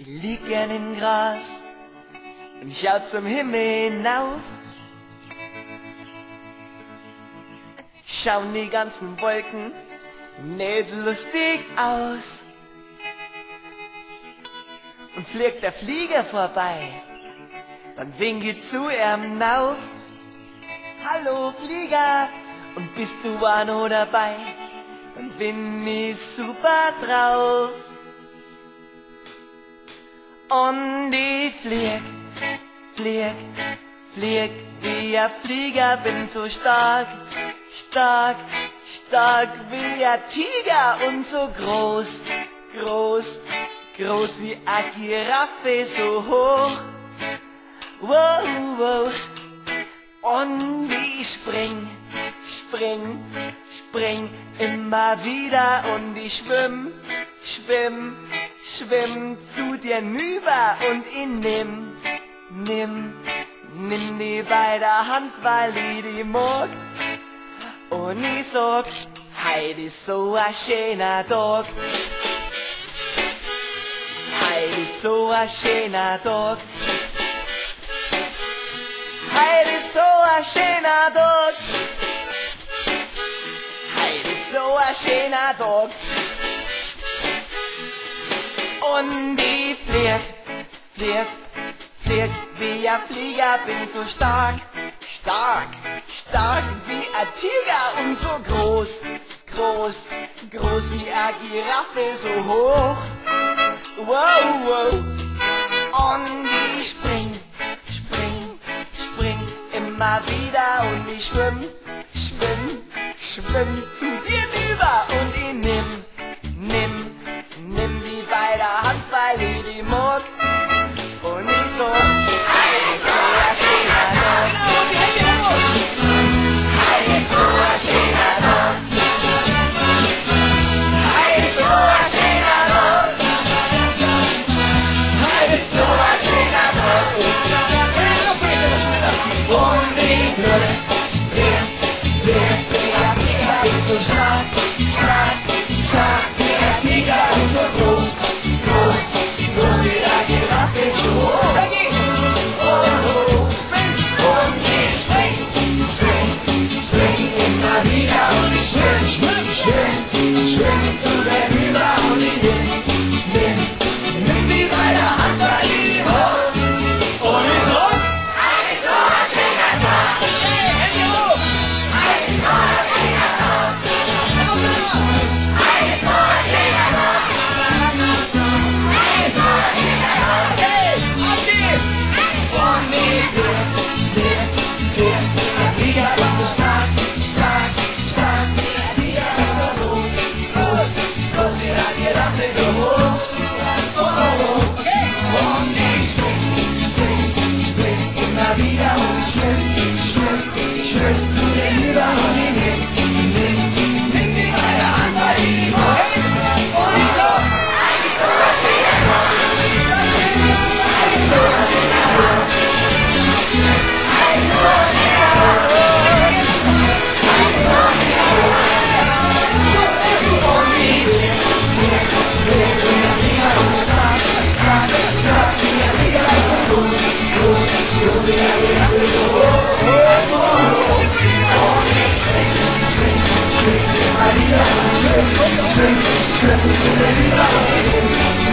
Ich lieg gern im Gras und schau zum Himmel hinauf. Schauen die ganzen Wolken nicht lustig aus. Und fliegt der Flieger vorbei, dann wink ich zu ihm nauf. Hallo Flieger, und bist du auch noch dabei? Dann bin ich super drauf. Und ich flieg, flieg, flieg wie ein Flieger, bin so stark, stark, stark wie ein Tiger und so groß, groß, groß wie eine Giraffe, so hoch. Wow, wow. Und ich spring, spring, spring immer wieder und ich schwimm, schwimm, schwimm zu dir nüber und ich nimm, nimm, nimm die bei der Hand, weil ich die mag. Und ich sag, heute ist so ein schöner Tag. Heute ist so ein schöner Tag. Heute ist so ein schöner Tag. Heute ist so ein schöner Tag. Und ich flieg, flieg, flieg wie ein Flieger, bin so stark, stark, stark wie ein Tiger und so groß, groß, groß wie eine Giraffe, so hoch. Wow, wow. Und ich spring, spring, spring immer wieder und ich schwimm, schwimm, schwimm zu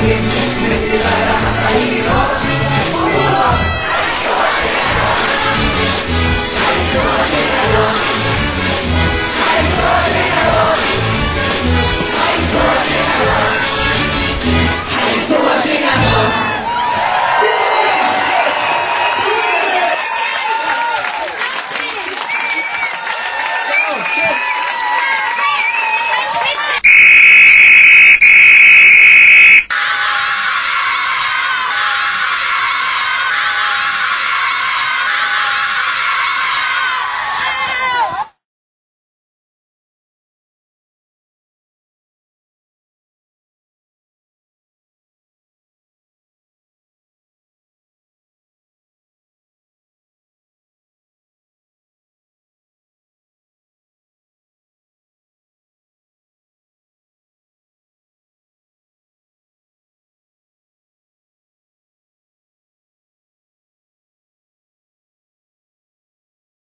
Yeah.